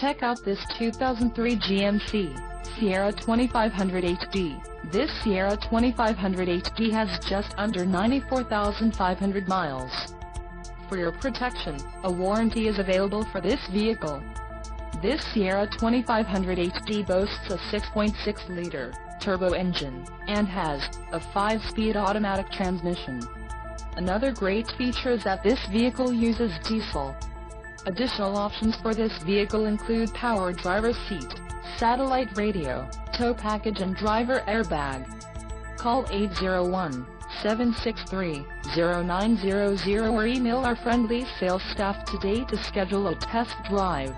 Check out this 2003 GMC Sierra 2500 HD. This Sierra 2500 HD has just under 94,500 miles. For your protection, a warranty is available for this vehicle. This Sierra 2500 HD boasts a 6.6-liter turbo engine, and has a 5-speed automatic transmission. Another great feature is that this vehicle uses diesel. Additional options for this vehicle include power driver seat, satellite radio, tow package and driver airbag. Call 801-763-0900 or email our friendly sales staff today to schedule a test drive.